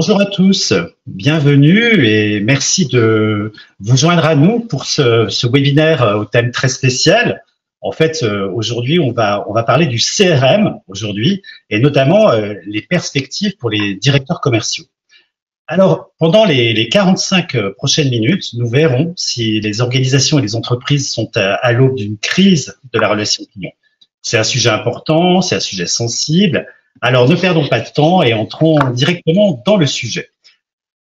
Bonjour à tous, bienvenue et merci de vous joindre à nous pour ce, webinaire au thème très spécial. En fait, euh, aujourd'hui, on va, parler du CRM aujourd'hui et notamment euh, les perspectives pour les directeurs commerciaux. Alors, pendant les, les 45 euh, prochaines minutes, nous verrons si les organisations et les entreprises sont à, à l'aube d'une crise de la relation client. C'est un sujet important, c'est un sujet sensible, alors, ne perdons pas de temps et entrons directement dans le sujet.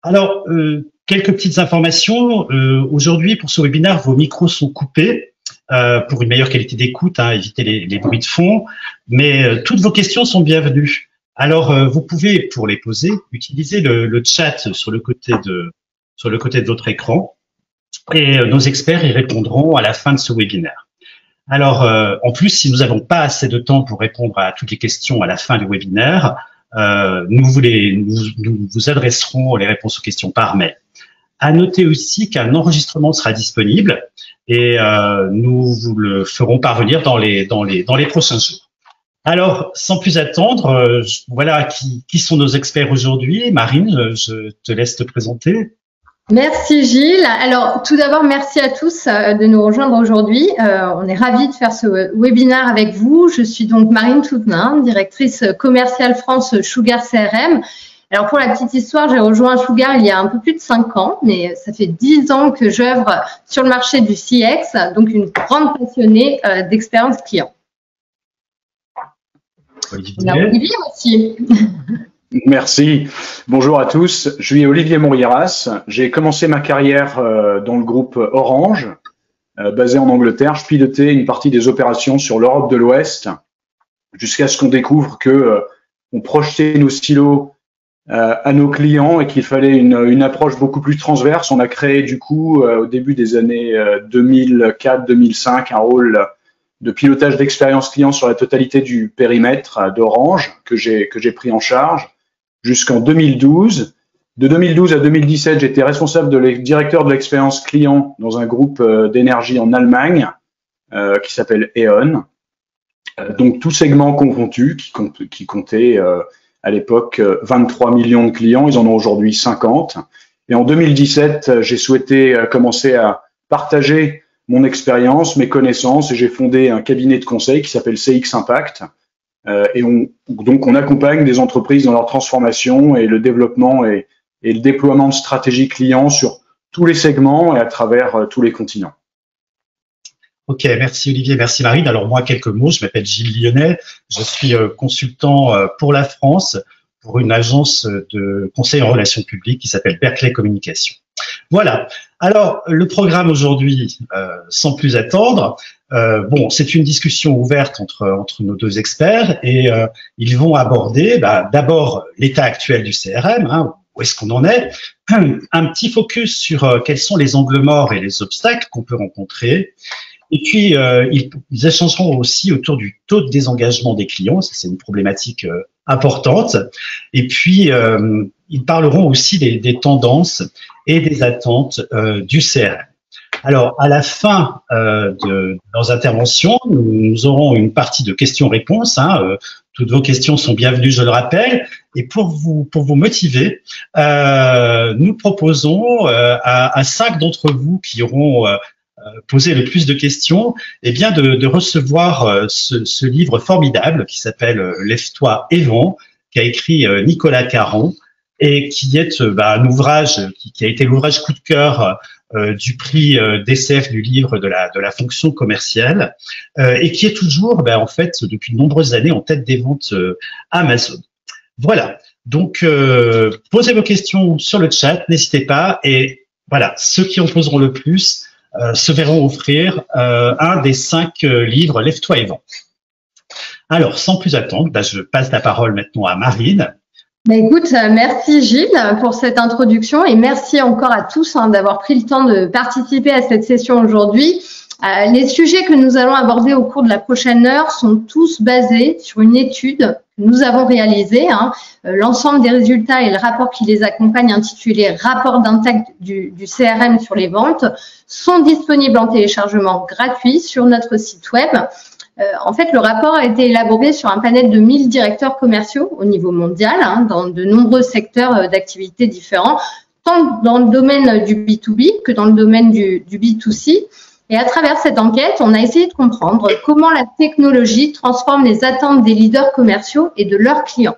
Alors, euh, quelques petites informations. Euh, aujourd'hui, pour ce webinaire, vos micros sont coupés euh, pour une meilleure qualité d'écoute, hein, éviter les, bruits de fond, mais toutes vos questions sont bienvenues. Alors, vous pouvez, pour les poser, utiliser le, le, chat sur le côté de sur le côté de votre écran, et nos experts y répondront à la fin de ce webinaire. Alors, euh, en plus, si nous n'avons pas assez de temps pour répondre à toutes les questions à la fin du webinaire, euh, nous, vous adresserons les réponses aux questions par mail. À noter aussi qu'un enregistrement sera disponible et euh, nous vous le ferons parvenir dans les, prochains jours. Alors, sans plus attendre, voilà qui sont nos experts aujourd'hui. Marine, je te laisse te présenter. Merci Gilles. Alors tout d'abord, merci à tous euh, de nous rejoindre aujourd'hui. Euh, on est ravis de faire ce webinaire avec vous. Je suis donc Marine Toutenin, directrice commerciale France Sugar CRM. Alors pour la petite histoire, j'ai rejoint Sugar il y a un peu plus de cinq ans, mais ça fait dix ans que j'œuvre sur le marché du CX, donc une grande passionnée euh, d'expérience client. Olivier. Olivier aussi. Merci. Bonjour à tous. Je suis Olivier Mourieras. J'ai commencé ma carrière euh, dans le groupe Orange, euh, basé en Angleterre. Je pilotais une partie des opérations sur l'Europe de l'Ouest, jusqu'à ce qu'on découvre que euh, on projetait nos silos à nos clients et qu'il fallait une, une, approche beaucoup plus transverse. On a créé du coup au début des années 2004-2005 un rôle de pilotage d'expérience client sur la totalité du périmètre d'Orange que j'ai que j'ai pris en charge jusqu'en 2012. De 2012 à 2017, j'étais responsable de directeur de l'expérience client dans un groupe euh, d'énergie en Allemagne euh, qui s'appelle E.ON. Euh, donc tout segment confondu, qui, qui comptait à l'époque 23 millions de clients, ils en ont aujourd'hui 50. Et en 2017, j'ai souhaité commencer à partager mon expérience, mes connaissances, et j'ai fondé un cabinet de conseil qui s'appelle CX Impact, euh, et on, donc, on accompagne des entreprises dans leur transformation et le développement et, et le déploiement de stratégies clients sur tous les segments et à travers euh, tous les continents. Ok, merci Olivier, merci Marine. Alors moi, quelques mots, je m'appelle Gilles Lyonnais, je suis euh, consultant pour la France pour une agence de conseil en relations publiques qui s'appelle Berkeley Communication. Voilà. Alors, le programme aujourd'hui, euh, sans plus attendre, euh, bon, c'est une discussion ouverte entre, entre nos deux experts et euh, ils vont aborder bah, d'abord l'état actuel du CRM, hein, où est-ce qu'on en est, un petit focus sur quels sont les angles morts et les obstacles qu'on peut rencontrer, et puis, ils, échangeront aussi autour du taux de désengagement des clients. Ça, c'est une problématique importante. Et puis, ils parleront aussi des, tendances et des attentes euh, du CRM. Alors, à la fin euh, de leurs interventions, nous, aurons une partie de questions-réponses. Hein, euh, toutes vos questions sont bienvenues, je le rappelle. Et pour vous, pour vous motiver, euh, nous proposons à, cinq d'entre vous qui auront posé le plus de questions, eh bien de, recevoir ce, livre formidable qui s'appelle Lève-toi et vent, qu'a écrit Nicolas Caron, et qui est bah, un ouvrage qui, a été l'ouvrage coup de cœur du prix euh, DCF du livre de la, fonction commerciale et qui est toujours, bah, en fait, depuis de nombreuses années en tête des ventes Amazon. Voilà. Donc, posez vos questions sur le chat, n'hésitez pas. Et voilà, ceux qui en poseront le plus se verront offrir un des cinq livres Lève-toi et vends. Alors, sans plus attendre, bah, je passe la parole maintenant à Marine bah, écoute, euh, merci Gilles pour cette introduction et merci encore à tous hein, d'avoir pris le temps de participer à cette session aujourd'hui. Euh, les sujets que nous allons aborder au cours de la prochaine heure sont tous basés sur une étude que nous avons réalisée. Hein. Euh, l'ensemble des résultats et le rapport qui les accompagne, intitulé Rapport d'impact du, du, CRM sur les ventes, sont disponibles en téléchargement gratuit sur notre site web. En fait, le rapport a été élaboré sur un panel de 1000 directeurs commerciaux au niveau mondial, hein, dans de nombreux secteurs d'activité différents, tant dans le domaine du B2B que dans le domaine du, du B2C. Et à travers cette enquête, on a essayé de comprendre comment la technologie transforme les attentes des leaders commerciaux et de leurs clients.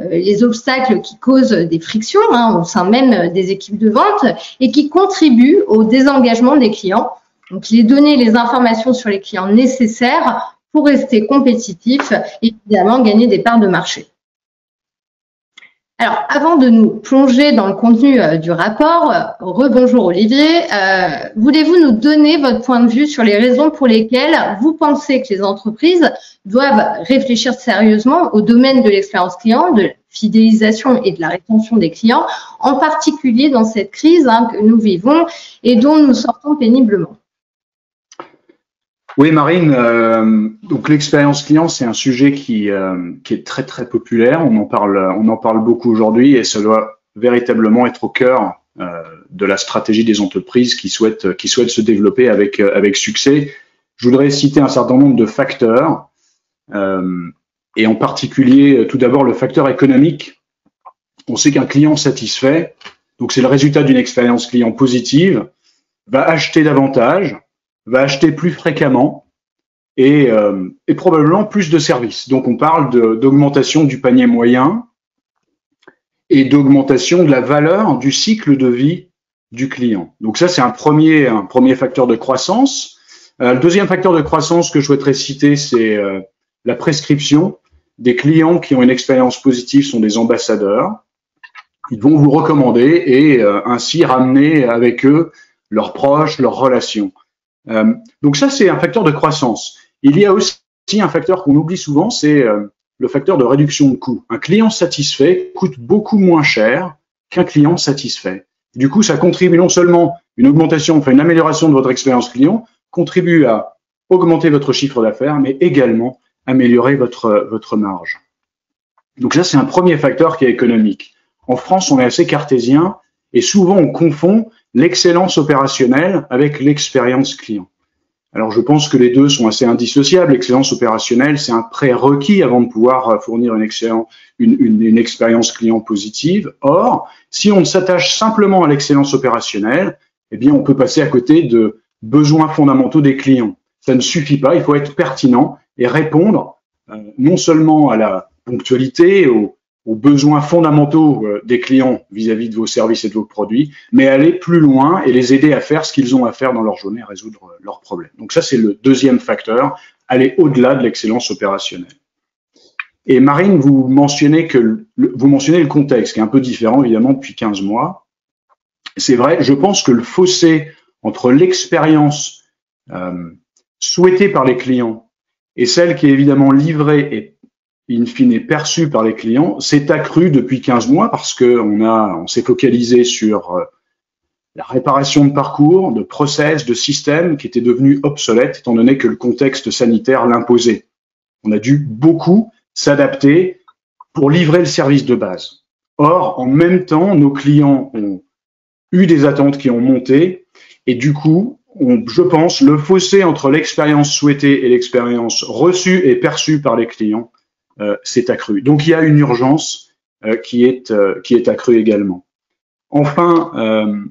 Euh, les obstacles qui causent des frictions hein, au sein même des équipes de vente et qui contribuent au désengagement des clients. Donc les données, les informations sur les clients nécessaires pour rester compétitifs et évidemment gagner des parts de marché. Alors, avant de nous plonger dans le contenu euh, du rapport, euh, rebonjour Olivier, euh, voulez-vous nous donner votre point de vue sur les raisons pour lesquelles vous pensez que les entreprises doivent réfléchir sérieusement au domaine de l'expérience client, de la fidélisation et de la rétention des clients, en particulier dans cette crise hein, que nous vivons et dont nous sortons péniblement? Oui, Marine. Euh, donc l'expérience client, c'est un sujet qui, euh, qui est très très populaire. On en parle, on en parle beaucoup aujourd'hui et ça doit véritablement être au cœur euh, de la stratégie des entreprises qui souhaitent qui souhaitent se développer avec avec succès. Je voudrais citer un certain nombre de facteurs et en particulier tout d'abord le facteur économique. On sait qu'un client satisfait, donc c'est le résultat d'une expérience client positive, va acheter davantage va acheter plus fréquemment et, euh, et probablement plus de services. Donc on parle d'augmentation du panier moyen et d'augmentation de la valeur du cycle de vie du client. Donc ça, c'est un premier, un premier facteur de croissance. Euh, le deuxième facteur de croissance que je souhaiterais citer, c'est euh, la prescription. Des clients qui ont une expérience positive sont des ambassadeurs. Ils vont vous recommander et ainsi ramener avec eux leurs proches, leurs relations. Euh, donc ça, c'est un facteur de croissance. Il y a aussi un facteur qu'on oublie souvent, c'est euh, le facteur de réduction de coûts. Un client satisfait coûte beaucoup moins cher qu'un client satisfait. Du coup, ça contribue non seulement une augmentation, enfin une amélioration de votre expérience client, contribue à augmenter votre chiffre d'affaires, mais également améliorer votre, votre marge. Donc ça, c'est un premier facteur qui est économique. En France, on est assez cartésien et souvent on confond l'excellence opérationnelle avec l'expérience client. Alors je pense que les deux sont assez indissociables. L'excellence opérationnelle, c'est un prérequis avant de pouvoir fournir une, excellent, une, une, une expérience client positive. Or, si on s'attache simplement à l'excellence opérationnelle, eh bien on peut passer à côté de besoins fondamentaux des clients. Ça ne suffit pas, il faut être pertinent et répondre euh, non seulement à la ponctualité, au, aux besoins fondamentaux euh, des clients vis-à-vis de vos services et de vos produits, mais aller plus loin et les aider à faire ce qu'ils ont à faire dans leur journée, à résoudre euh, leurs problèmes. Donc ça, c'est le deuxième facteur, aller au-delà de l'excellence opérationnelle. Et Marine, vous mentionnez que vous mentionnez le contexte, qui est un peu différent évidemment depuis 15 mois. C'est vrai, je pense que le fossé entre l'expérience euh, souhaitée par les clients et celle qui est évidemment livrée et in fine perçu par les clients, s'est accru depuis 15 mois parce qu'on a, on s'est focalisé sur euh, la réparation de parcours, de process, de systèmes qui étaient devenus obsolètes étant donné que le contexte sanitaire l'imposait. On a dû beaucoup s'adapter pour livrer le service de base. Or, en même temps, nos clients ont eu des attentes qui ont monté et du coup, je pense, le fossé entre l'expérience souhaitée et l'expérience reçue et perçue par les clients s'est accrue. Donc il y a une urgence euh, qui, est, euh, qui est accrue également. Enfin,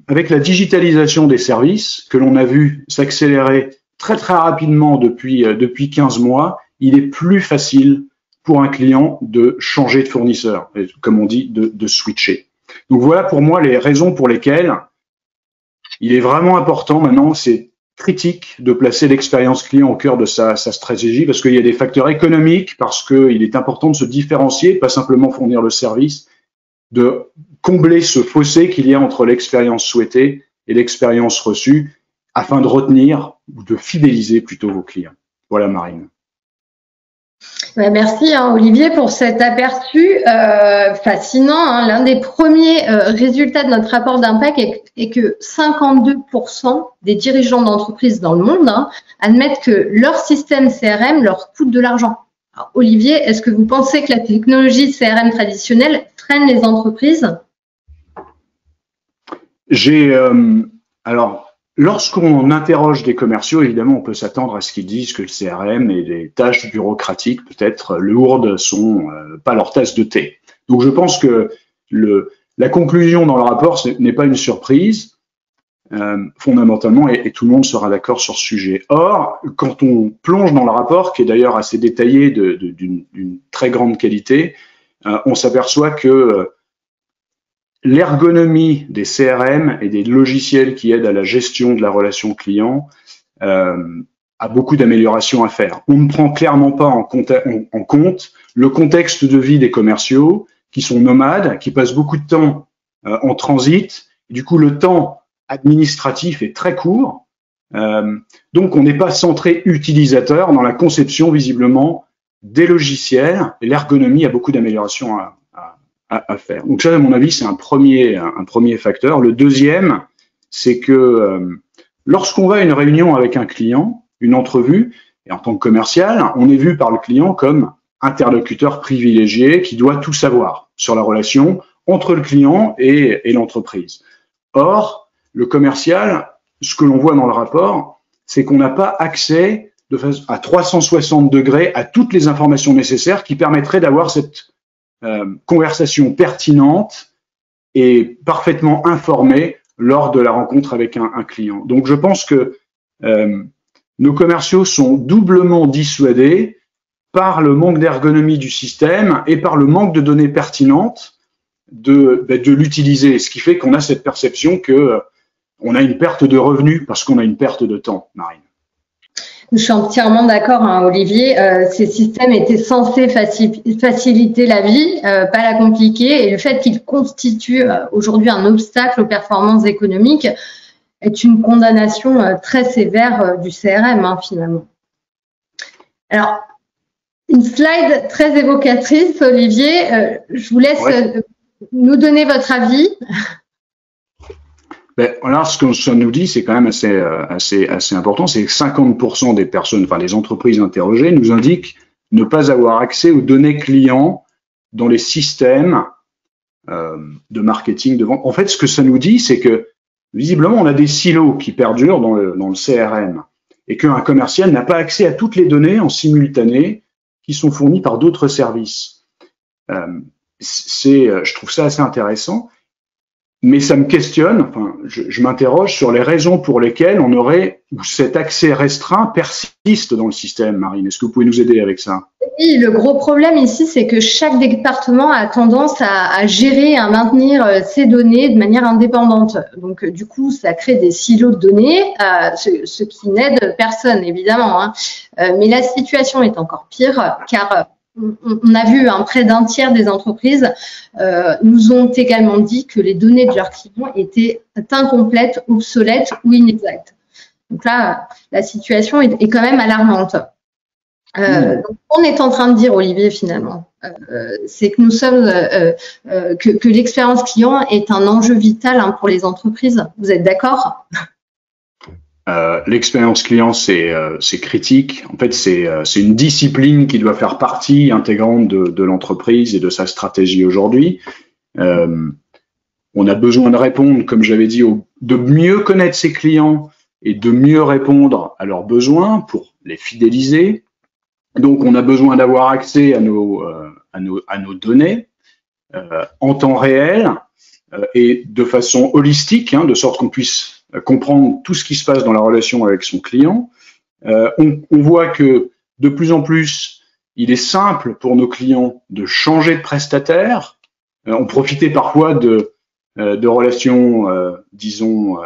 avec la digitalisation des services que l'on a vu s'accélérer très très rapidement depuis, depuis 15 mois, il est plus facile pour un client de changer de fournisseur, comme on dit, de, de switcher. Donc voilà pour moi les raisons pour lesquelles il est vraiment important maintenant, c'est critique de placer l'expérience client au cœur de sa, stratégie parce qu'il y a des facteurs économiques, parce qu'il est important de se différencier, pas simplement fournir le service, de combler ce fossé qu'il y a entre l'expérience souhaitée et l'expérience reçue afin de retenir ou de fidéliser plutôt vos clients. Voilà Marine. Merci hein, Olivier pour cet aperçu euh, fascinant. Hein. L'un des premiers euh, résultats de notre rapport d'impact est, que 52% des dirigeants d'entreprises dans le monde hein, admettent que leur système CRM leur coûte de l'argent. Olivier, est-ce que vous pensez que la technologie CRM traditionnelle traîne les entreprises? J'ai euh, alors lorsqu'on interroge des commerciaux, évidemment, on peut s'attendre à ce qu'ils disent que le CRM et les tâches bureaucratiques, peut-être lourdes, sont euh, pas leur tasse de thé. Donc, je pense que le, la conclusion dans le rapport n'est pas une surprise. Euh, fondamentalement, et, tout le monde sera d'accord sur ce sujet. Or, quand on plonge dans le rapport, qui est d'ailleurs assez détaillé, d'une très grande qualité, euh, on s'aperçoit que euh, l'ergonomie des CRM et des logiciels qui aident à la gestion de la relation client a beaucoup d'améliorations à faire. On ne prend clairement pas en compte, le contexte de vie des commerciaux qui sont nomades, qui passent beaucoup de temps en transit. Du coup, le temps administratif est très court. Euh, donc, on n'est pas centré utilisateur dans la conception, visiblement, des logiciels. L'ergonomie a beaucoup d'améliorations à, à, à. Donc, ça, à mon avis, c'est un premier, un premier facteur. Le deuxième, c'est que euh, lorsqu'on va à une réunion avec un client, une entrevue, et en tant que commercial, on est vu par le client comme interlocuteur privilégié qui doit tout savoir sur la relation entre le client et, l'entreprise. Or, le commercial, ce que l'on voit dans le rapport, c'est qu'on n'a pas accès de à 360 degrés à toutes les informations nécessaires qui permettraient d'avoir cette conversation pertinente et parfaitement informée lors de la rencontre avec un, client. Donc je pense que euh, nos commerciaux sont doublement dissuadés par le manque d'ergonomie du système et par le manque de données pertinentes de, ben, de l'utiliser, ce qui fait qu'on a cette perception que on a une perte de revenus parce qu'on a une perte de temps, Marine. Je suis entièrement d'accord, hein, Olivier. Euh, ces systèmes étaient censés faciliter la vie, euh, pas la compliquer. Et le fait qu'ils constituent euh, aujourd'hui un obstacle aux performances économiques est une condamnation très sévère du CRM, hein, finalement. Alors, une slide très évocatrice, Olivier. je vous laisse nous donner votre avis. Ben, alors, ce que ça nous dit, c'est quand même assez, euh, assez, assez important, c'est que 50% des personnes, enfin les entreprises interrogées, nous indiquent ne pas avoir accès aux données clients dans les systèmes euh, de marketing, de vente. En fait, ce que ça nous dit, c'est que visiblement, on a des silos qui perdurent dans le, dans le CRM et qu'un commercial n'a pas accès à toutes les données en simultané qui sont fournies par d'autres services. Euh, c'est, je trouve ça assez intéressant mais ça me questionne, enfin, je, m'interroge sur les raisons pour lesquelles on aurait, cet accès restreint persiste dans le système, Marine. Est-ce que vous pouvez nous aider avec ça? Oui, le gros problème ici, c'est que chaque département a tendance à, à gérer, à maintenir euh, ses données de manière indépendante. Donc, euh, du coup, ça crée des silos de données, euh, ce, qui n'aide personne, évidemment. Hein. Mais la situation est encore pire, car on a vu un près d'un tiers des entreprises euh, nous ont également dit que les données de leurs clients étaient incomplètes, obsolètes ou inexactes. Donc là, la situation est, quand même alarmante. Euh, donc, on est en train de dire, Olivier, finalement, euh, c'est que nous sommes que, l'expérience client est un enjeu vital hein, pour les entreprises. Vous êtes d'accord? Euh, l'expérience client, c'est euh, critique. En fait, euh, c'est une discipline qui doit faire partie intégrante de, de l'entreprise et de sa stratégie aujourd'hui. on a besoin de répondre, comme j'avais dit, au, de mieux connaître ses clients et de mieux répondre à leurs besoins pour les fidéliser. Donc, on a besoin d'avoir accès à nos, à nos, à nos données en temps réel et de façon holistique, hein, de sorte qu'on puisse euh, comprendre tout ce qui se passe dans la relation avec son client. Euh, on, on, voit que de plus en plus, il est simple pour nos clients de changer de prestataire. Euh, on profitait parfois de, euh, de relations, euh, disons,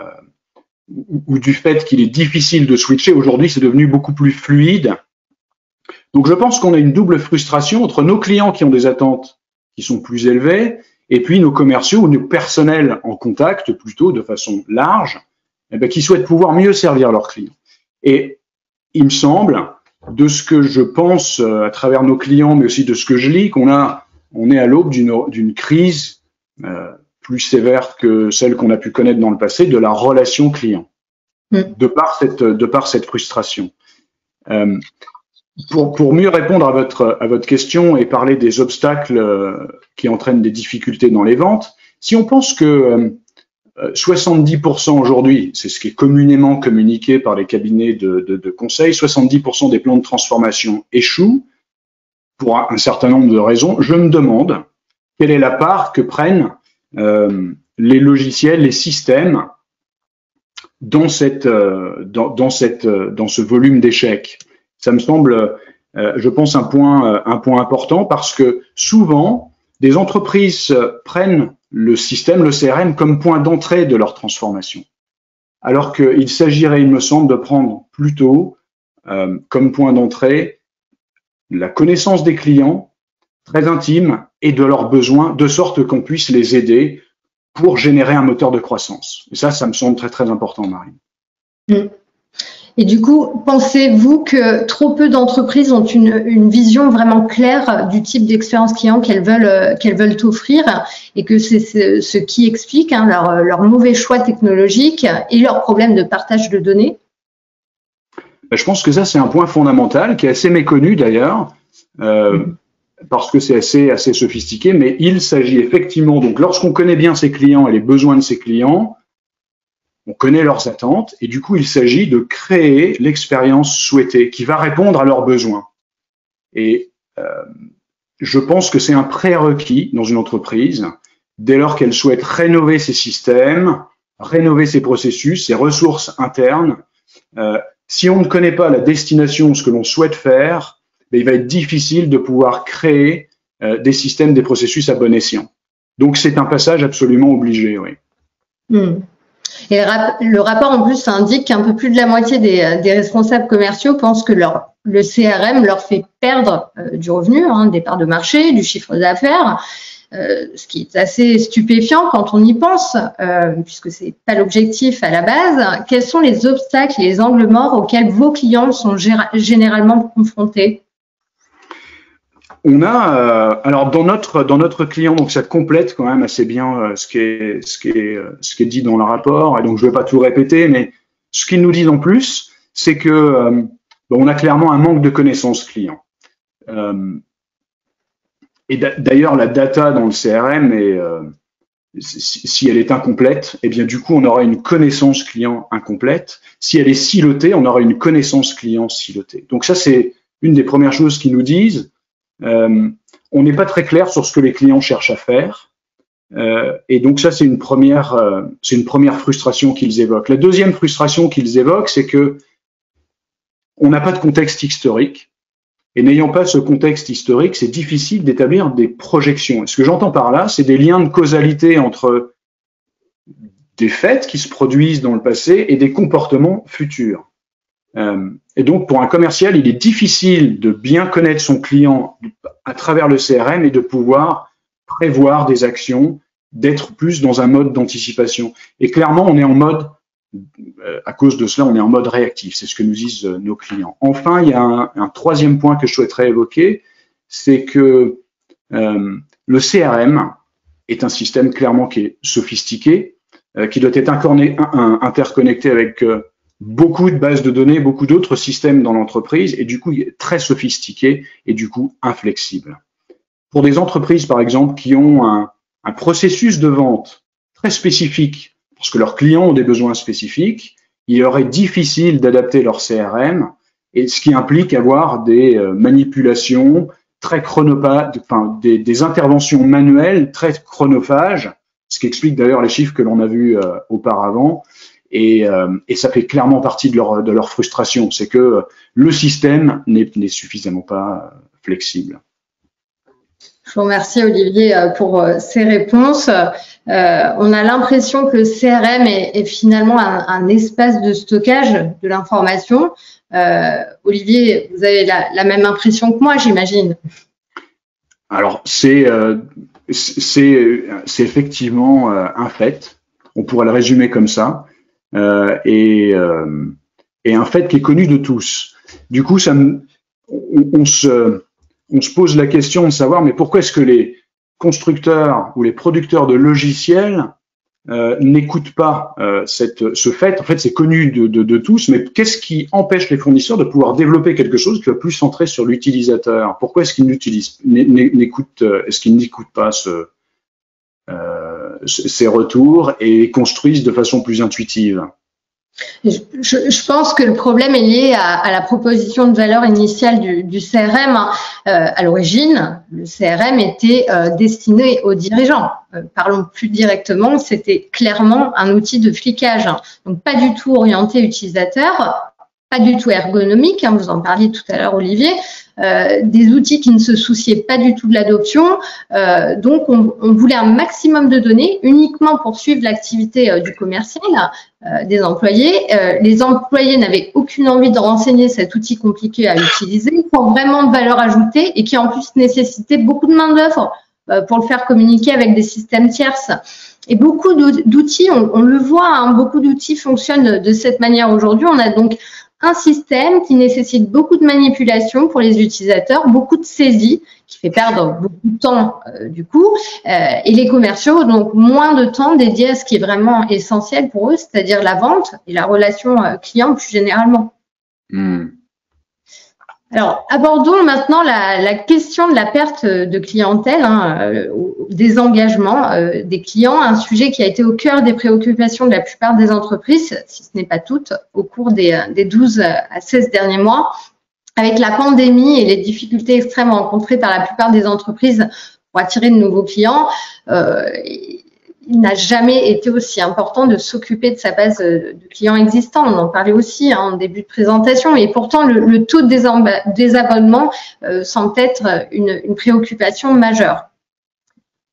ou, ou, du fait qu'il est difficile de switcher. Aujourd'hui, c'est devenu beaucoup plus fluide. Donc, je pense qu'on a une double frustration entre nos clients qui ont des attentes qui sont plus élevées et puis nos commerciaux ou nos personnels en contact plutôt de façon large eh ben, qui souhaitent pouvoir mieux servir leurs clients. Et il me semble, de ce que je pense euh, à travers nos clients, mais aussi de ce que je lis, qu'on a, on est à l'aube d'une crise euh, plus sévère que celle qu'on a pu connaître dans le passé de la relation client, mm. de par cette, de par cette frustration. Euh, pour, pour mieux répondre à votre, à votre question et parler des obstacles qui entraînent des difficultés dans les ventes, si on pense que 70% aujourd'hui, c'est ce qui est communément communiqué par les cabinets de, de, conseil, 70% des plans de transformation échouent pour un certain nombre de raisons. Je me demande quelle est la part que prennent euh, les logiciels, les systèmes dans, cette, euh, dans, cette, euh, dans ce volume d'échecs. Ça me semble, euh, je pense, un point, un point important parce que souvent, des entreprises prennent le système, le CRM, comme point d'entrée de leur transformation. Alors qu'il s'agirait, il me semble, de prendre plutôt euh, comme point d'entrée la connaissance des clients, très intime, et de leurs besoins, de sorte qu'on puisse les aider pour générer un moteur de croissance. Et ça, ça me semble très très important, Marine. Et du coup, pensez-vous que trop peu d'entreprises ont une, vision vraiment claire du type d'expérience client qu'elles veulent, qu'elles veulent offrir et que c'est ce, qui explique hein, leur, leur, mauvais choix technologique et leur problème de partage de données? Ben, Je pense que ça, c'est un point fondamental qui est assez méconnu d'ailleurs. Euh, parce que c'est assez, assez sophistiqué, mais il s'agit effectivement, donc lorsqu'on connaît bien ses clients et les besoins de ses clients, on connaît leurs attentes et du coup, il s'agit de créer l'expérience souhaitée qui va répondre à leurs besoins. Et euh, je pense que c'est un prérequis dans une entreprise dès lors qu'elle souhaite rénover ses systèmes, rénover ses processus, ses ressources internes. Euh, si on ne connaît pas la destination, ce que l'on souhaite faire, ben, il va être difficile de pouvoir créer euh, des systèmes, des processus à bon escient. Donc c'est un passage absolument obligé, oui. Hmm. Et le, rapport en plus indique qu'un peu plus de la moitié des, euh, responsables commerciaux pensent que le CRM leur fait perdre euh, du revenu, hein, des parts de marché, du chiffre d'affaires, euh, ce qui est assez stupéfiant quand on y pense, euh, puisque c'est pas l'objectif à la base. Quels sont les obstacles, les angles morts auxquels vos clients sont généralement confrontés? On a, euh, alors dans notre dans notre client, donc ça complète quand même assez bien euh, ce qui est ce qui est euh, ce qui est dit dans le rapport. Et donc je vais pas tout répéter, mais ce qu'ils nous disent en plus, c'est que on a clairement un manque de connaissances clients. et d'ailleurs la data dans le CRM est si elle est incomplète, eh bien du coup on aura une connaissance client incomplète. Si elle est silotée, on aura une connaissance client silotée. Donc ça c'est une des premières choses qu'ils nous disent. Euh, on n'est pas très clair sur ce que les clients cherchent à faire. Euh, et donc ça, c'est une première, euh, c'est une première frustration qu'ils évoquent. La deuxième frustration qu'ils évoquent, c'est que on n'a pas de contexte historique. Et n'ayant pas ce contexte historique, c'est difficile d'établir des projections. Et ce que j'entends par là, c'est des liens de causalité entre des faits qui se produisent dans le passé et des comportements futurs. Euh, et donc, pour un commercial, il est difficile de bien connaître son client à travers le CRM et de pouvoir prévoir des actions, d'être plus dans un mode d'anticipation. Et clairement, on est en mode, euh, à cause de cela, on est en mode réactif. C'est ce que nous disent euh, nos clients. Enfin, il y a un, troisième point que je souhaiterais évoquer, c'est que le CRM est un système clairement qui est sophistiqué, qui doit être interconnecté avec beaucoup de bases de données, beaucoup d'autres systèmes dans l'entreprise et du coup très sophistiqué et du coup inflexible. Pour des entreprises, par exemple, qui ont un, processus de vente très spécifique, parce que leurs clients ont des besoins spécifiques, il aurait difficile d'adapter leur CRM, et ce qui implique avoir des euh, manipulations très chronophages, enfin, des, des, interventions manuelles très chronophages, ce qui explique d'ailleurs les chiffres que l'on a vus euh, auparavant, et, euh, et, ça fait clairement partie de leur, de leur frustration, c'est que le système n'est suffisamment pas flexible. Je vous remercie Olivier euh, pour euh, ces réponses. Euh, on a l'impression que le CRM est, est finalement un, un, espace de stockage de l'information. Euh, Olivier, vous avez la, la, même impression que moi, j'imagine. Alors c'est c'est effectivement un fait. On pourrait le résumer comme ça. Euh, et, euh, et un fait qui est connu de tous. Du coup, on, se, pose la question de savoir, mais pourquoi est-ce que les constructeurs ou les producteurs de logiciels euh, n'écoutent pas ce fait? En fait, c'est connu de, tous, mais qu'est-ce qui empêche les fournisseurs de pouvoir développer quelque chose qui va plus centré sur l'utilisateur? Pourquoi est-ce qu'ils n'écoutent, est-ce qu'ils n'écoutent pas ce, ces retours et construisent de façon plus intuitive je, pense que le problème est lié à, la proposition de valeur initiale du, du CRM. Hein. Euh, à l'origine, le CRM était euh, destiné aux dirigeants. Euh, parlons plus directement, c'était clairement un outil de flicage, hein. donc pas du tout orienté utilisateur, pas du tout ergonomique. Hein, vous en parliez tout à l'heure, Olivier. Euh, des outils qui ne se souciaient pas du tout de l'adoption. Euh, donc, on, voulait un maximum de données uniquement pour suivre l'activité euh, du commercial, des employés. Les employés n'avaient aucune envie de renseigner cet outil compliqué à utiliser, pour vraiment de valeur ajoutée et qui en plus nécessitait beaucoup de main-d'œuvre pour le faire communiquer avec des systèmes tierces. Et beaucoup d'outils, on, on, le voit, hein, beaucoup d'outils fonctionnent de cette manière aujourd'hui. On a donc un système qui nécessite beaucoup de manipulation pour les utilisateurs, beaucoup de saisie, qui fait perdre beaucoup de temps euh, du coup, euh, et les commerciaux donc moins de temps dédié à ce qui est vraiment essentiel pour eux, c'est-à-dire la vente et la relation euh, client plus généralement. Hmm. Alors, abordons maintenant la, la, question de la perte de clientèle, hein, euh, des engagements euh, des clients, un sujet qui a été au cœur des préoccupations de la plupart des entreprises, si ce n'est pas toutes, au cours des, des 12 à 16 derniers mois. Avec la pandémie et les difficultés extrêmes rencontrées par la plupart des entreprises pour attirer de nouveaux clients, euh, il n'a jamais été aussi important de s'occuper de sa base de clients existants. On en parlait aussi hein, en début de présentation. Et pourtant, le, taux de désabonnement euh, semble être une, préoccupation majeure.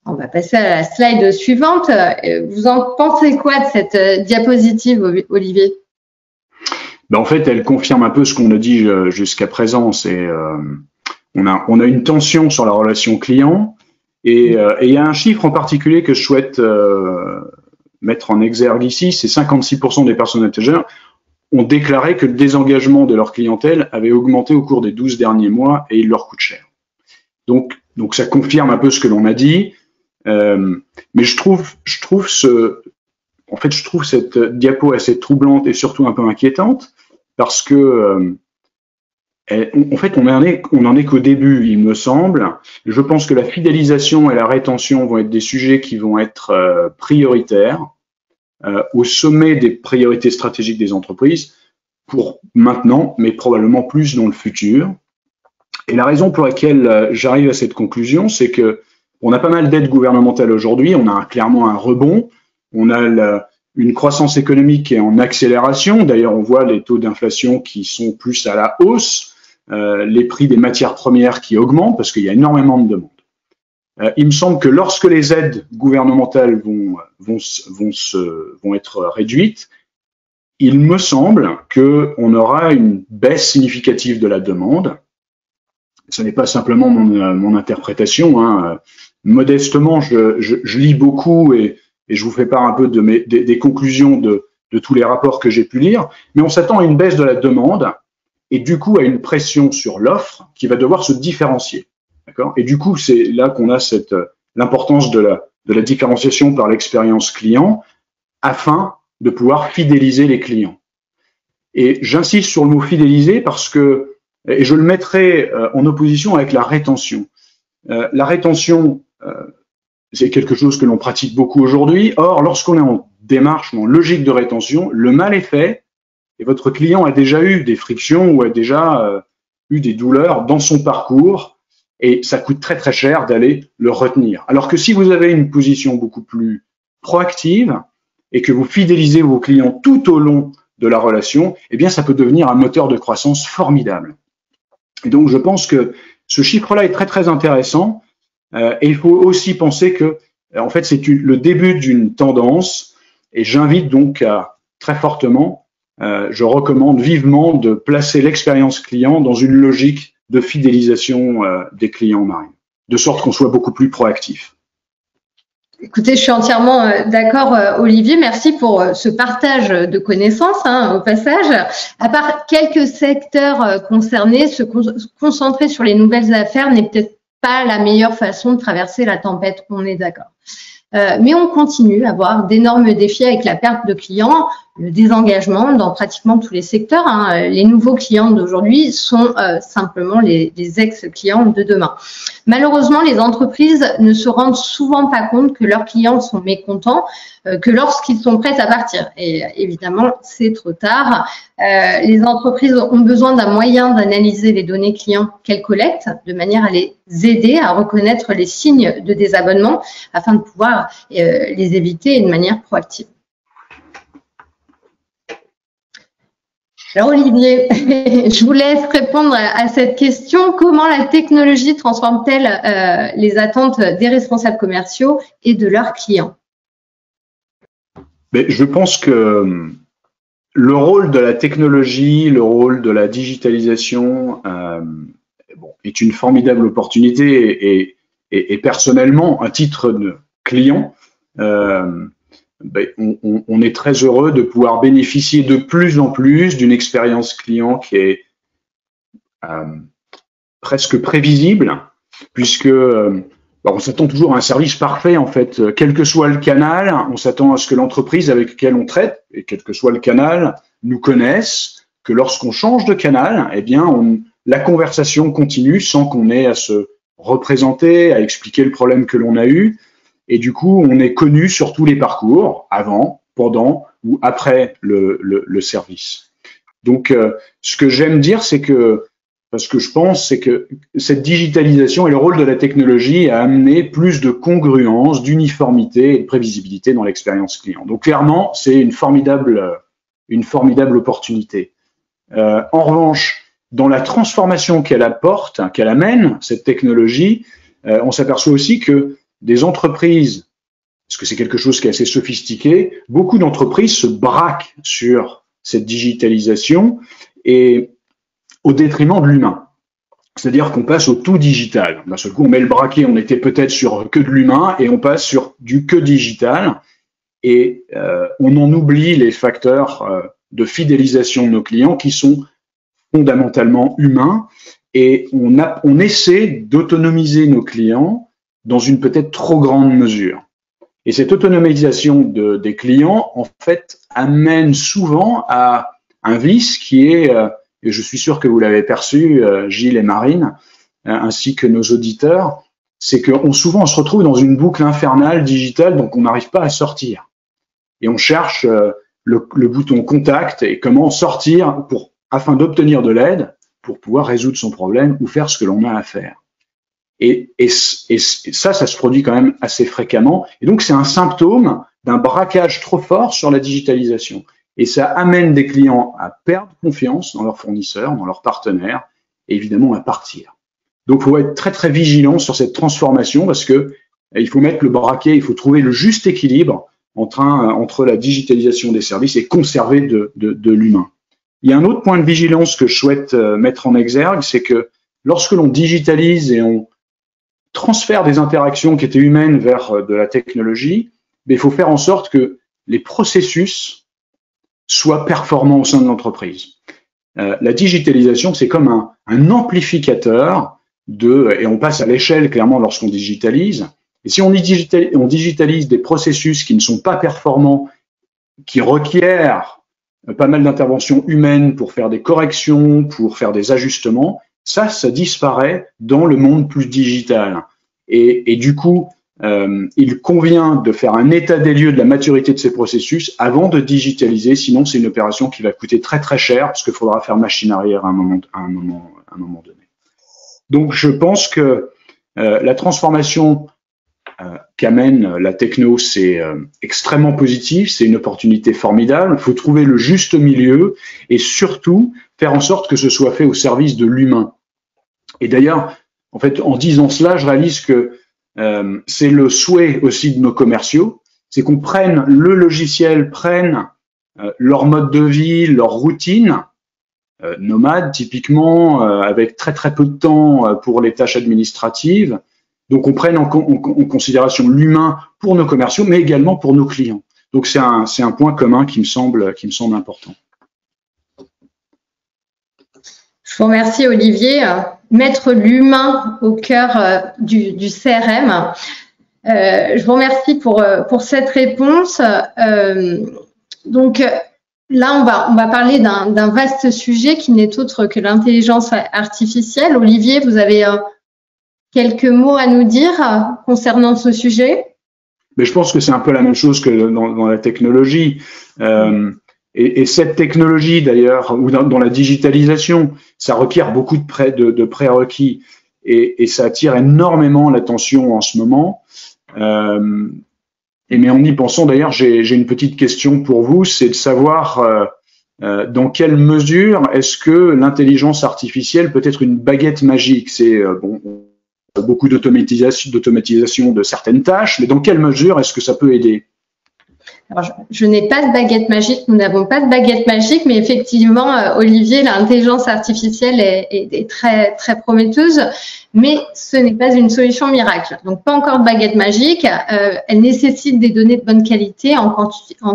On va passer à la slide suivante. Euh, vous en pensez quoi de cette euh, diapositive, Olivier? Ben En fait, elle confirme un peu ce qu'on a dit jusqu'à présent. C'est euh, on, a, on a une tension sur la relation client euh, et il y a un chiffre en particulier que je souhaite euh, mettre en exergue ici, c'est 56% des personnes intelligentes ont déclaré que le désengagement de leur clientèle avait augmenté au cours des 12 derniers mois et il leur coûte cher. Donc, donc ça confirme un peu ce que l'on a dit. Euh, mais je trouve, je trouve ce, en fait, je trouve cette diapo assez troublante et surtout un peu inquiétante parce que en fait, on n'en est, qu'au début, il me semble. Je pense que la fidélisation et la rétention vont être des sujets qui vont être euh, prioritaires euh, au sommet des priorités stratégiques des entreprises pour maintenant, mais probablement plus dans le futur. Et la raison pour laquelle euh, j'arrive à cette conclusion, c'est que on a pas mal d'aides gouvernementales aujourd'hui. On a clairement un rebond. On a une croissance économique qui est en accélération. D'ailleurs, on voit les taux d'inflation qui sont plus à la hausse. Euh, les prix des matières premières qui augmentent parce qu'il y a énormément de demandes. Euh, il me semble que lorsque les aides gouvernementales vont, vont, vont, se, vont être réduites, il me semble qu'on aura une baisse significative de la demande. Ce n'est pas simplement mon, euh, mon interprétation. Hein. Modestement, je, je, lis beaucoup et, et, je vous fais part un peu de mes, des, des conclusions de, de tous les rapports que j'ai pu lire. Mais on s'attend à une baisse de la demande et du coup à une pression sur l'offre qui va devoir se différencier. D'accord? Et du coup, c'est là qu'on a cette l'importance de la, de la différenciation par l'expérience client afin de pouvoir fidéliser les clients. Et j'insiste sur le mot fidéliser parce que, et je le mettrai euh, en opposition avec la rétention. Euh, la rétention, euh, c'est quelque chose que l'on pratique beaucoup aujourd'hui. Or, lorsqu'on est en démarche ou en logique de rétention, le mal est fait et votre client a déjà eu des frictions ou a déjà euh, eu des douleurs dans son parcours et ça coûte très très cher d'aller le retenir. Alors que si vous avez une position beaucoup plus proactive et que vous fidélisez vos clients tout au long de la relation, eh bien ça peut devenir un moteur de croissance formidable. Et donc je pense que ce chiffre-là est très très intéressant euh, et il faut aussi penser que en fait c'est le début d'une tendance et j'invite donc à, très fortement euh, je recommande vivement de placer l'expérience client dans une logique de fidélisation euh, des clients marines, de sorte qu'on soit beaucoup plus proactif. Écoutez, je suis entièrement euh, d'accord, Olivier. Merci pour ce partage de connaissances hein, au passage. À part quelques secteurs concernés, se concentrer sur les nouvelles affaires n'est peut-être pas la meilleure façon de traverser la tempête, on est d'accord. mais on continue à avoir d'énormes défis avec la perte de clients, le désengagement dans pratiquement tous les secteurs. Hein. Les nouveaux clients d'aujourd'hui sont euh, simplement les, ex-clients de demain. Malheureusement, les entreprises ne se rendent souvent pas compte que leurs clients sont mécontents euh, que lorsqu'ils sont prêts à partir. Et évidemment, c'est trop tard. Euh, les entreprises ont besoin d'un moyen d'analyser les données clients qu'elles collectent de manière à les aider à reconnaître les signes de désabonnement afin de pouvoir les éviter de manière proactive. Alors Olivier, je vous laisse répondre à cette question. Comment la technologie transforme-t-elle euh, les attentes des responsables commerciaux et de leurs clients? Je pense que euh, le rôle de la technologie, le rôle de la digitalisation euh, est une formidable opportunité et, personnellement, à titre de client, ben, on, est très heureux de pouvoir bénéficier de plus en plus d'une expérience client qui est euh, presque prévisible, puisque euh, on s'attend toujours à un service parfait en fait, quel que soit le canal, on s'attend à ce que l'entreprise avec laquelle on traite, et quel que soit le canal, nous connaisse, que lorsqu'on change de canal, eh bien, la conversation continue sans qu'on ait à se représenter, à expliquer le problème que l'on a eu. Et du coup, on est connu sur tous les parcours, avant, pendant ou après le, le, service. Donc, euh, ce que j'aime dire, c'est que, parce que je pense, c'est que cette digitalisation et le rôle de la technologie a amené plus de congruence, d'uniformité et de prévisibilité dans l'expérience client. Donc, clairement, c'est une formidable, une formidable opportunité. Euh, en revanche, dans la transformation qu'elle apporte, qu'elle amène, cette technologie, euh, on s'aperçoit aussi que des entreprises, parce que c'est quelque chose qui est assez sophistiqué, beaucoup d'entreprises se braquent sur cette digitalisation et au détriment de l'humain. C'est-à-dire qu'on passe au tout digital. D'un seul coup, on met le braquet, on était peut-être sur que de l'humain et on passe sur du que digital et euh, on en oublie les facteurs euh, de fidélisation de nos clients qui sont fondamentalement humains et on, essaie d'autonomiser nos clients dans une peut-être trop grande mesure. Et cette autonomisation de, des clients, en fait, amène souvent à un vice qui est, euh, et je suis sûr que vous l'avez perçu, euh, Gilles et Marine, euh, ainsi que nos auditeurs, c'est qu'on souvent on se retrouve dans une boucle infernale digitale, donc on n'arrive pas à sortir. Et on cherche le, le, bouton contact et comment sortir pour, afin d'obtenir de l'aide pour pouvoir résoudre son problème ou faire ce que l'on a à faire. Et, et, et, ça, ça se produit quand même assez fréquemment. Et donc, c'est un symptôme d'un braquage trop fort sur la digitalisation. Et ça amène des clients à perdre confiance dans leurs fournisseurs, dans leurs partenaires, et évidemment à partir. Donc, il faut être très très vigilant sur cette transformation parce que eh, il faut mettre le braquet, il faut trouver le juste équilibre entre, entre la digitalisation des services et conserver de, de, de l'humain. Il y a un autre point de vigilance que je souhaite euh, mettre en exergue, c'est que lorsque l'on digitalise et on, transfert des interactions qui étaient humaines vers euh, de la technologie, mais il faut faire en sorte que les processus soient performants au sein de l'entreprise. Euh, la digitalisation, c'est comme un, amplificateur de, et on passe à l'échelle clairement lorsqu'on digitalise. Et si on digitalise, on digitalise des processus qui ne sont pas performants, qui requièrent euh, pas mal d'interventions humaines pour faire des corrections, pour faire des ajustements, ça, ça disparaît dans le monde plus digital. Et, du coup, euh, il convient de faire un état des lieux de la maturité de ces processus avant de digitaliser, sinon c'est une opération qui va coûter très très cher parce qu'il faudra faire machine arrière à un moment, à un moment, à un moment donné. Donc je pense que euh, la transformation euh, qu'amène la techno, c'est extrêmement positif, c'est une opportunité formidable. Il faut trouver le juste milieu et surtout faire en sorte que ce soit fait au service de l'humain. Et d'ailleurs, en fait, en disant cela, je réalise que euh, c'est le souhait aussi de nos commerciaux, c'est qu'on prenne le logiciel, prenne euh, leur mode de vie, leur routine, euh, nomade typiquement, euh, avec très très peu de temps euh, pour les tâches administratives. Donc on prenne en, en considération l'humain pour nos commerciaux, mais également pour nos clients. Donc c'est un, un point commun qui me semble, qui me semble important. Je vous remercie Olivier. Mettre l'humain au cœur euh, du, CRM. Euh, je vous remercie pour, euh, pour cette réponse. Euh, donc, là, on va, on va parler d'un vaste sujet qui n'est autre que l'intelligence artificielle. Olivier, vous avez quelques mots à nous dire concernant ce sujet? Mais je pense que c'est un peu la même chose que dans, la technologie. Euh, et, cette technologie, d'ailleurs, ou dans, la digitalisation, ça requiert beaucoup de, pré, de, prérequis et, ça attire énormément l'attention en ce moment. Euh, et mais en y pensant, d'ailleurs, j'ai une petite question pour vous, c'est de savoir euh, dans quelle mesure est-ce que l'intelligence artificielle peut être une baguette magique? C'est bon, beaucoup d'automatisation de certaines tâches, mais dans quelle mesure est-ce que ça peut aider? Alors, je, n'ai pas de baguette magique, nous n'avons pas de baguette magique, mais effectivement, euh, Olivier, l'intelligence artificielle est, est, très, très prometteuse, mais ce n'est pas une solution miracle. Donc, pas encore de baguette magique. Euh, elle nécessite des données de bonne qualité en,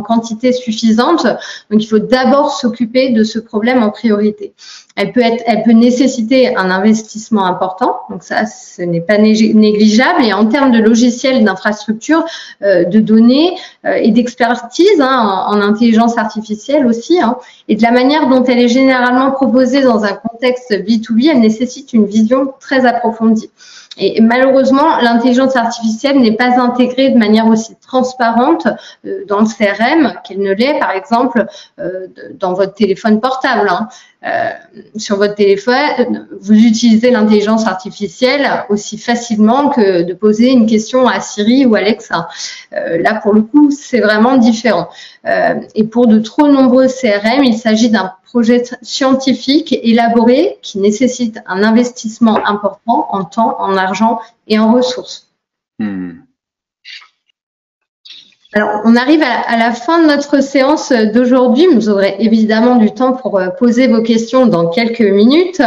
quantité, suffisante. Donc, il faut d'abord s'occuper de ce problème en priorité. Elle peut être, elle peut nécessiter un investissement important, donc ça, ce n'est pas négligeable. Et en termes de logiciels, d'infrastructures, euh, de données euh, et d'expertise hein, en, intelligence artificielle aussi, hein, et de la manière dont elle est généralement proposée dans un contexte B2B, elle nécessite une vision très approfondie. Et malheureusement, l'intelligence artificielle n'est pas intégrée de manière aussi transparente euh, dans le CRM qu'elle ne l'est, par exemple, euh, dans votre téléphone portable. Euh, sur votre téléphone, vous utilisez l'intelligence artificielle aussi facilement que de poser une question à Siri ou Alexa. là, pour le coup, c'est vraiment différent. et pour de trop nombreux CRM, il s'agit d'un projet scientifique élaboré qui nécessite un investissement important en temps, en argent et en ressources. Hmm. Alors, on arrive à, la fin de notre séance d'aujourd'hui. Vous aurez évidemment du temps pour euh, poser vos questions dans quelques minutes.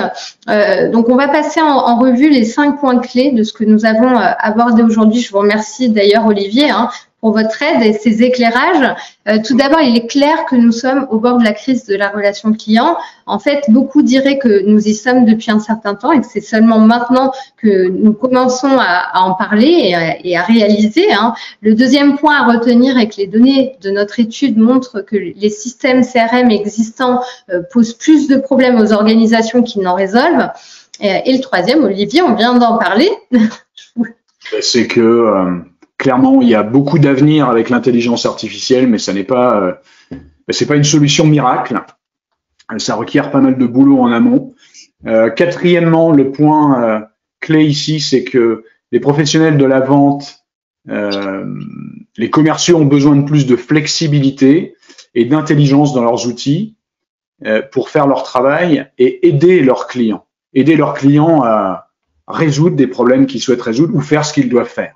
Euh, donc, on va passer en, revue les cinq points clés de ce que nous avons euh, abordé aujourd'hui. Je vous remercie d'ailleurs, Olivier, hein, pour votre aide et ces éclairages. Euh, tout d'abord, il est clair que nous sommes au bord de la crise de la relation client. En fait, beaucoup diraient que nous y sommes depuis un certain temps et que c'est seulement maintenant que nous commençons à, en parler et à, réaliser. Hein. Le deuxième point à retenir est que les données de notre étude montrent que les systèmes CRM existants euh, posent plus de problèmes aux organisations qu'ils n'en résolvent. Et, le troisième, Olivier, on vient d'en parler. c'est que euh, clairement, il y a beaucoup d'avenir avec l'intelligence artificielle, mais ça n'est pas, euh, c'est pas une solution miracle. Ça requiert pas mal de boulot en amont. Euh, quatrièmement, le point euh, clé ici, c'est que les professionnels de la vente, les commerciaux ont besoin de plus de flexibilité et d'intelligence dans leurs outils pour faire leur travail et aider leurs clients, aider leurs clients à résoudre des problèmes qu'ils souhaitent résoudre ou faire ce qu'ils doivent faire.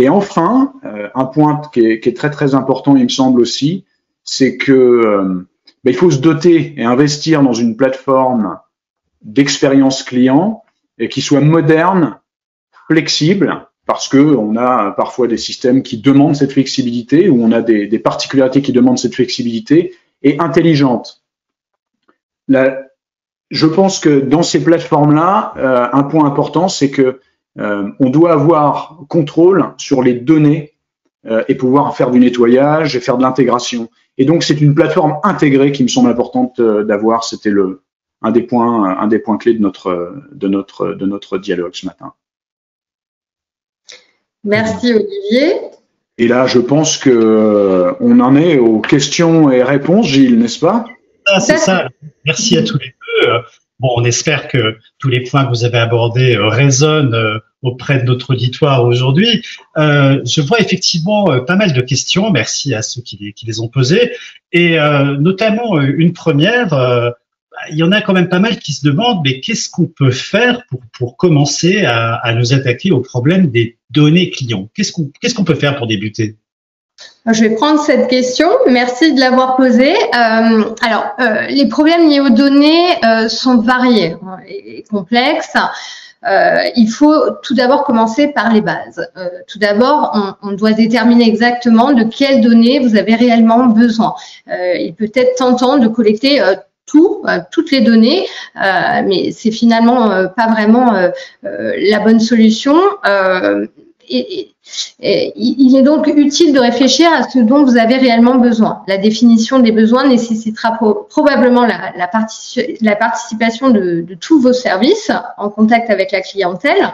Et enfin, euh, un point qui est, très très important, il me semble aussi, c'est que euh, ben, il faut se doter et investir dans une plateforme d'expérience client et qui soit moderne, flexible, parce que on a parfois des systèmes qui demandent cette flexibilité ou on a des, particularités qui demandent cette flexibilité et intelligente. je pense que dans ces plateformes-là, euh, un point important, c'est que euh, on doit avoir contrôle sur les données euh, et pouvoir faire du nettoyage et faire de l'intégration. Et donc, c'est une plateforme intégrée qui me semble importante euh, d'avoir. C'était le un des points, un des points clés de notre de notre de notre dialogue ce matin. Merci Olivier. Et là, je pense que on en est aux questions et réponses, Gilles, n'est-ce pas? Ah, C'est ça. Merci à tous les deux. Bon, on espère que tous les points que vous avez abordés euh, résonnent euh, auprès de notre auditoire aujourd'hui. Euh, je vois effectivement pas mal de questions. Merci à ceux qui les, ont posées. Et notamment une première, il y en a quand même pas mal qui se demandent, mais qu'est-ce qu'on peut faire pour, commencer à, nous attaquer au problème des données clients? Qu'est-ce qu'on peut faire pour débuter? Je vais prendre cette question. Merci de l'avoir posée. Euh, alors, euh, les problèmes liés aux données euh, sont variés et, complexes. il faut tout d'abord commencer par les bases. tout d'abord, on, on, doit déterminer exactement de quelles données vous avez réellement besoin. il peut être tentant de collecter tout, toutes les données, mais c'est finalement pas vraiment la bonne solution il est donc utile de réfléchir à ce dont vous avez réellement besoin. La définition des besoins nécessitera probablement la, participation de, tous vos services en contact avec la clientèle.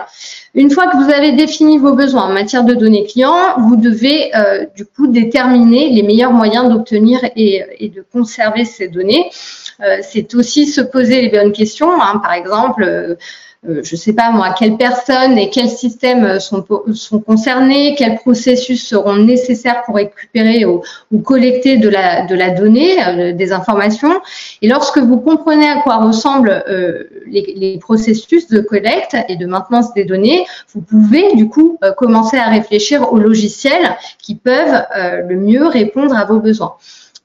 Une fois que vous avez défini vos besoins en matière de données clients, vous devez euh, du coup déterminer les meilleurs moyens d'obtenir et, de conserver ces données. Euh, C'est aussi se poser les bonnes questions. Hein, par exemple, euh, euh, je ne sais pas moi, quelles personnes et quels systèmes sont, sont concernés, quels processus seront nécessaires pour récupérer ou, collecter de la, de la donnée, euh, des informations. Et lorsque vous comprenez à quoi ressemblent euh, les, les, processus de collecte et de maintenance des données, vous pouvez du coup commencer à réfléchir aux logiciels qui peuvent le mieux répondre à vos besoins.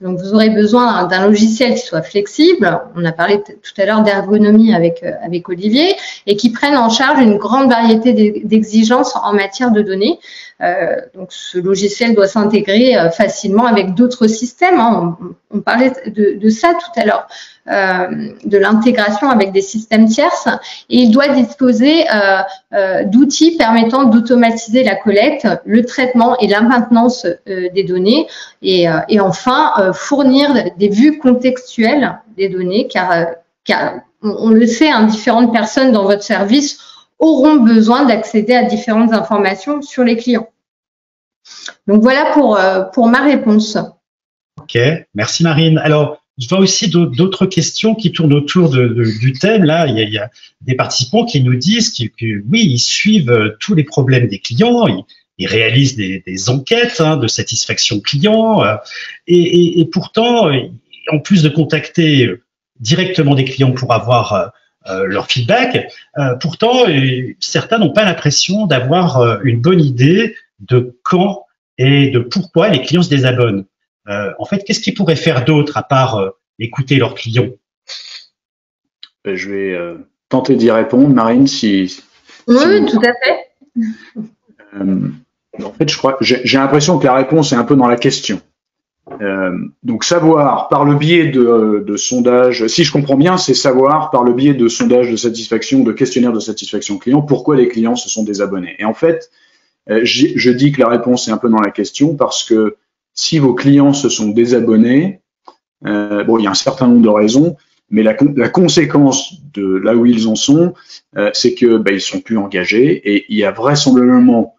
Donc, vous aurez besoin d'un logiciel qui soit flexible. On a parlé tout à l'heure d'ergonomie avec, euh, avec Olivier et qui prenne en charge une grande variété d'exigences en matière de données. Euh, donc, ce logiciel doit s'intégrer euh, facilement avec d'autres systèmes. Hein. On, parlait de, de, ça tout à l'heure, euh, de l'intégration avec des systèmes tierces. Et il doit disposer d'outils permettant d'automatiser la collecte, le traitement et la maintenance des données. Et, et enfin, fournir des vues contextuelles des données, car, car on, le sait, hein, différentes personnes dans votre service auront besoin d'accéder à différentes informations sur les clients. Donc voilà pour, euh, pour ma réponse. Ok, merci Marine. Alors, je vois aussi d'autres questions qui tournent autour du thème. Là, il y, a, des participants qui nous disent que, oui, ils suivent euh, tous les problèmes des clients, ils, réalisent des, enquêtes hein, de satisfaction client, euh, et, pourtant, en plus de contacter directement des clients pour avoir leur feedback, pourtant, certains n'ont pas l'impression d'avoir une bonne idée de quand et de pourquoi les clients se désabonnent. Euh, en fait, qu'est-ce qu'ils pourraient faire d'autre à part euh, écouter leurs clients? Ben, Je vais euh, tenter d'y répondre, Marine, si. Oui, tout à fait. en fait, je crois, j'ai l'impression que la réponse est un peu dans la question. donc savoir par le biais de, de sondages, si je comprends bien, c'est savoir par le biais de sondages de satisfaction, de questionnaires de satisfaction client, pourquoi les clients se sont désabonnés. Et en fait, euh, je dis que la réponse est un peu dans la question parce que si vos clients se sont désabonnés, euh, bon, il y a un certain nombre de raisons, mais la, la conséquence de là où ils en sont, euh, c'est que ben, ils sont plus engagés et il y a vraisemblablement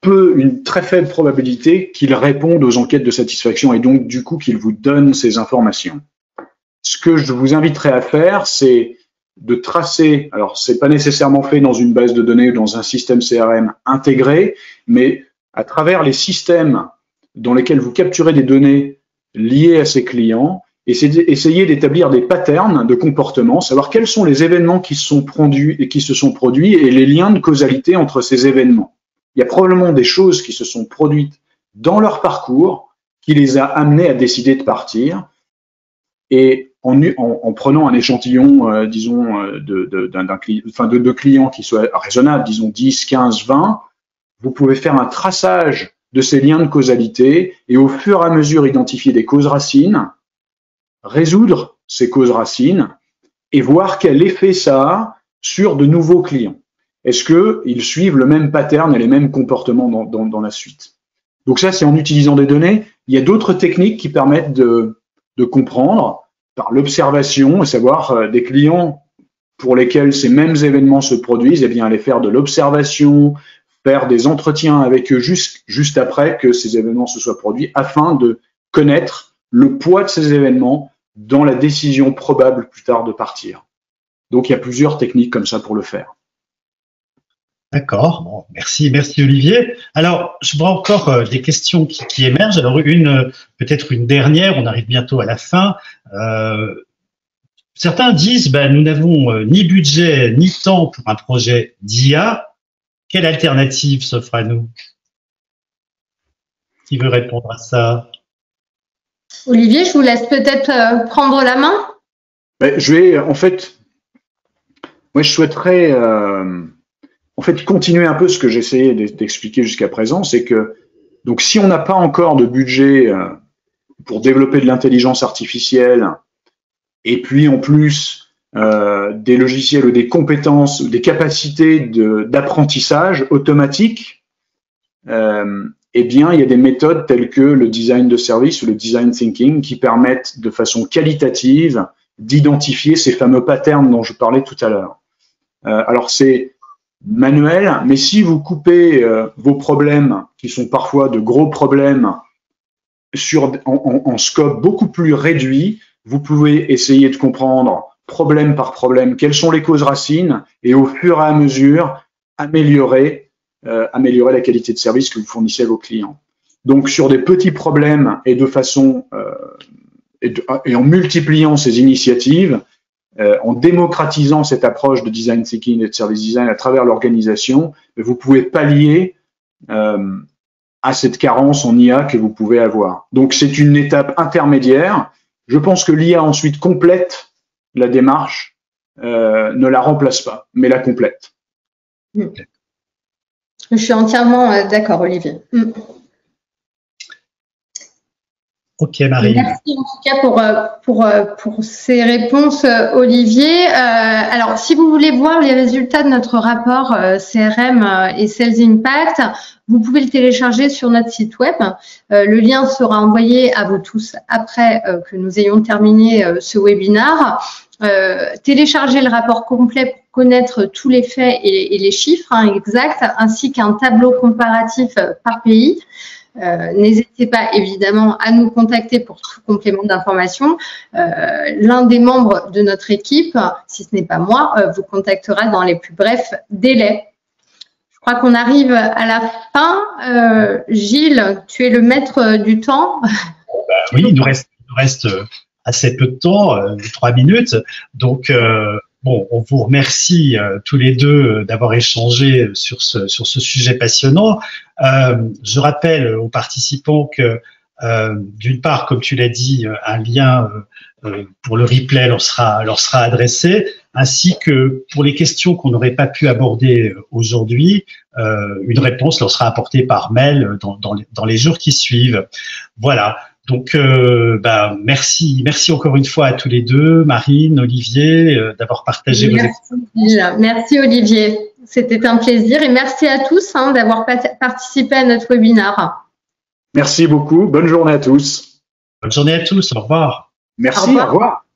peu, une très faible probabilité qu'ils répondent aux enquêtes de satisfaction et donc du coup qu'ils vous donnent ces informations. Ce que je vous inviterai à faire, c'est de tracer, alors c'est pas nécessairement fait dans une base de données ou dans un système CRM intégré, mais à travers les systèmes dans lesquels vous capturez des données liées à ces clients, essayez d'établir des patterns de comportement, savoir quels sont les événements qui se sont produits et qui se sont produits et les liens de causalité entre ces événements. Il y a probablement des choses qui se sont produites dans leur parcours qui les a amenés à décider de partir. Et en, prenant un échantillon, euh, disons, euh, de, clients qui soit raisonnable, disons 10, 15, 20, vous pouvez faire un traçage de ces liens de causalité et au fur et à mesure identifier des causes racines, résoudre ces causes racines et voir quel effet ça a sur de nouveaux clients. Est-ce qu'ils suivent le même pattern et les mêmes comportements dans, la suite? Donc ça, c'est en utilisant des données. Il y a d'autres techniques qui permettent de comprendre par l'observation, à savoir euh, des clients pour lesquels ces mêmes événements se produisent, eh bien aller faire de l'observation, faire des entretiens avec eux juste, juste après que ces événements se soient produits, afin de connaître le poids de ces événements dans la décision probable plus tard de partir. Donc il y a plusieurs techniques comme ça pour le faire. D'accord, bon, merci, merci Olivier. Alors, je vois encore euh, des questions qui, qui, émergent. Alors, une, peut-être une dernière, on arrive bientôt à la fin. Euh, certains disent, ben, nous n'avons euh, ni budget ni temps pour un projet d'IA. Quelle alternative s'offre à nous? Qui veut répondre à ça? Olivier, je vous laisse peut-être euh, prendre la main. Ben, je vais, en fait, moi, je souhaiterais en fait, continuer un peu ce que j'essayais d'expliquer jusqu'à présent, c'est que donc si on n'a pas encore de budget euh, pour développer de l'intelligence artificielle, et puis en plus euh, des logiciels ou des compétences, des capacités d'apprentissage automatique, eh bien, il y a des méthodes telles que le design de service ou le design thinking qui permettent de façon qualitative d'identifier ces fameux patterns dont je parlais tout à l'heure. Euh, alors, c'est manuel, mais si vous coupez euh, vos problèmes, qui sont parfois de gros problèmes, en, scope beaucoup plus réduit, vous pouvez essayer de comprendre problème par problème quelles sont les causes racines et au fur et à mesure améliorer euh, la qualité de service que vous fournissez à vos clients. Donc sur des petits problèmes et de façon euh, et, en multipliant ces initiatives, euh, en démocratisant cette approche de design thinking et de service design à travers l'organisation, vous pouvez pallier à cette carence en IA que vous pouvez avoir. Donc c'est une étape intermédiaire. Je pense que l'IA ensuite complète la démarche, ne la remplace pas, mais la complète. Je suis entièrement euh, d'accord, Olivier. Mm. Ok, Marie. Merci en tout cas pour, euh, pour, euh, pour ces réponses, Olivier. alors, si vous voulez voir les résultats de notre rapport CRM et Sales Impact, vous pouvez le télécharger sur notre site web. le lien sera envoyé à vous tous après que nous ayons terminé ce webinaire. téléchargez le rapport complet connaître tous les faits et, les chiffres hein, exacts, ainsi qu'un tableau comparatif euh, par pays. Euh, n'hésitez pas évidemment à nous contacter pour tout complément d'information. Euh, l'un des membres de notre équipe, si ce n'est pas moi, vous contactera dans les plus brefs délais. Je crois qu'on arrive à la fin. Gilles, tu es le maître du temps. Bah oui, il nous reste, reste assez peu de temps, trois minutes. Donc, Bon, on vous remercie euh, tous les deux euh, d'avoir échangé sur ce, sur ce sujet passionnant. Euh, je rappelle aux participants que, d'une part, comme tu l'as dit, un lien pour le replay leur sera, leur sera adressé, ainsi que pour les questions qu'on n'aurait pas pu aborder aujourd'hui, une réponse leur sera apportée par mail dans, dans, dans les jours qui suivent. Voilà. Donc, euh, bah, merci, merci encore une fois à tous les deux, Marine, Olivier, euh, d'avoir partagé merci, vos expériences. Merci Olivier, c'était un plaisir et merci à tous hein, d'avoir participé à notre webinaire. Merci beaucoup, bonne journée à tous. Bonne journée à tous, au revoir. Merci, Au revoir.